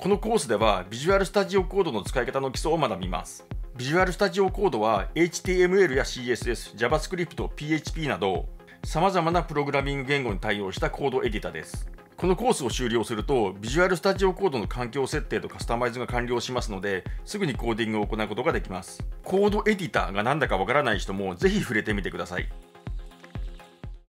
このコースでは Visual Studio Code の使い方の基礎を学びます。Visual Studio Code は HTML や CSS、JavaScript、PHP など様々なプログラミング言語に対応したコードエディタです。このコースを終了すると Visual Studio Code の環境設定とカスタマイズが完了しますのですぐにコーディングを行うことができます。コードエディターが何だかわからない人もぜひ触れてみてください。